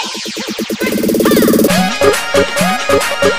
two, ha!